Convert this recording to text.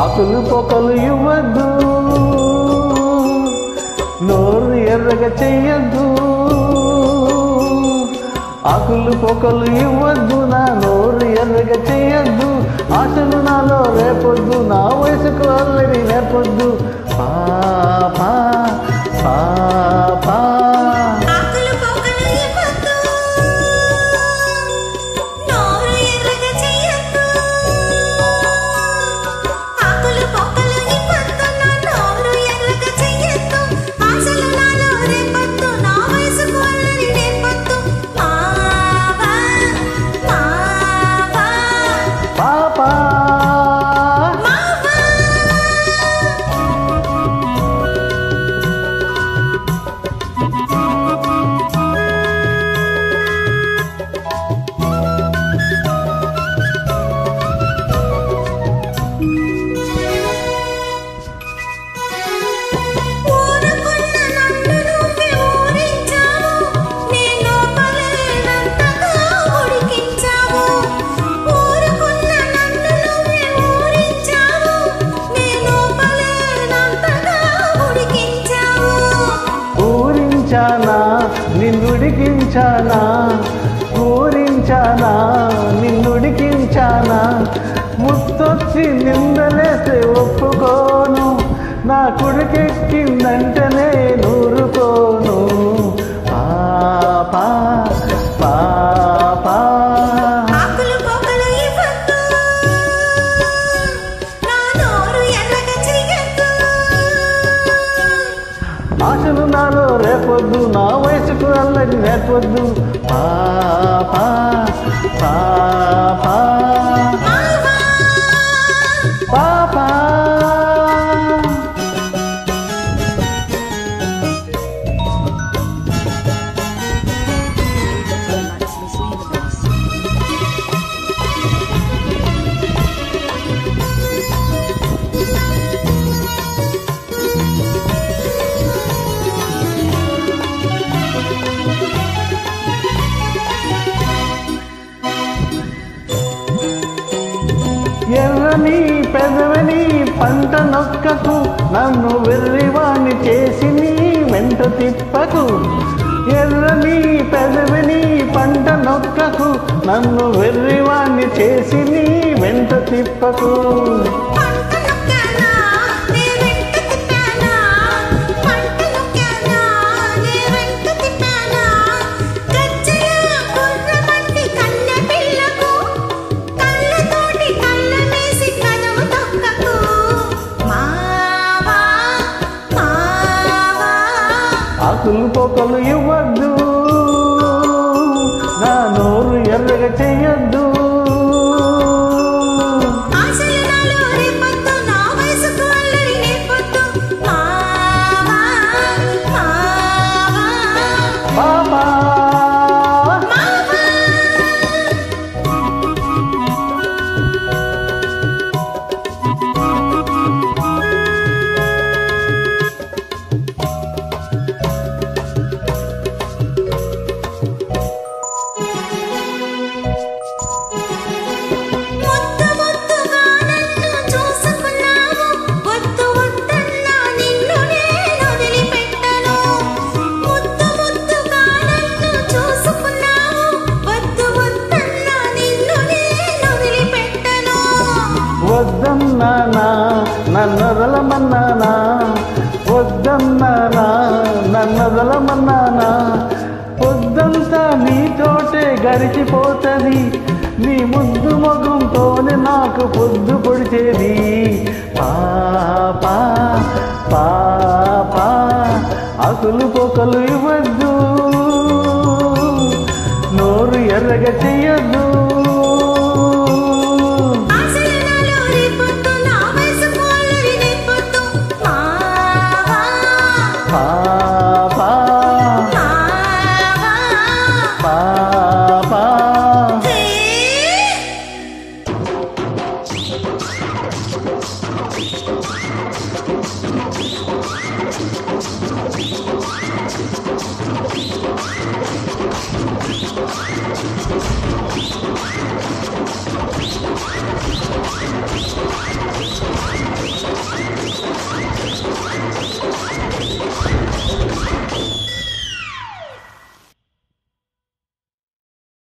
అతలు పొకలు ఇవ్వద్దు నోరు ఎర్రగా చెయ్యద్దు అతలు పొకలు ఇవ్వద్దు నా నోరు ఎర్రగా చెయ్యద్దు ఆశలు నాలో రేపొద్దు నా వయసుకు అల్లరి రేపొద్దు ఊరించానా నిన్నుడికించానా పూరించానా నిన్నుడికించానా ముత్తొచ్చి నిందలేస్తే ఒప్పుకోను. నా కుడికెక్కిందంటనే వయసుకు అల్లరి నేర్పొద్దు పాపా పాపా ఎర్రని పెదవని పంట నొక్కకు నన్ను వెర్రివాణ్ణి చేసి నీ వెంట తిప్పకు. ఎర్రని పెదవిని పంట నొక్కకు నన్ను వెర్రివాణ్ణి చేసి నీ వెంట తిప్పకు. ఆకులు మన్నానా నన్నదలమన్నానా పొద్దంతా నీతోటే గడిచిపోతది. నీ ముద్దు మొగంతోనే నాకు పొద్దు పొడిచేది. పాప పాప అసలు పొకలు